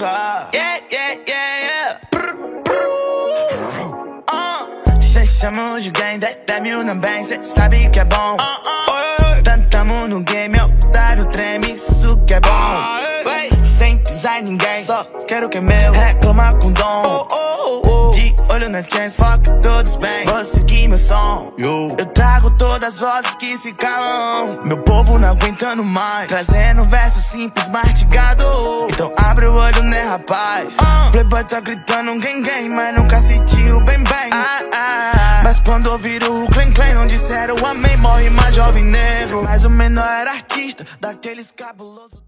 longa. Yeah, yeah, yeah, yeah. Brr, brr. Uh. Cê de gang, 10, 10 mil na bang, cê sabe que é bom. Uh, uh. Tantamo no game, eu otário treme, isso que é bom. Uh, Sem pisar ninguém, só quero que é meu, reclamar com dom. Oh, oh, oh. De olho na chance, foca todos bem. Vou seguir meu som. Yo. Eu trago todas as vozes que se calam. Meu povo não aguentando mais. Trazendo versos simples, martigado. Rapaz? Playboy tá gritando gang gang, mas nunca sentiu bem bem. Ah, ah. Mas quando ouviram o clen clen, não disseram amém. Morre mais jovem negro. Mas o menor era artista, daqueles cabulosos.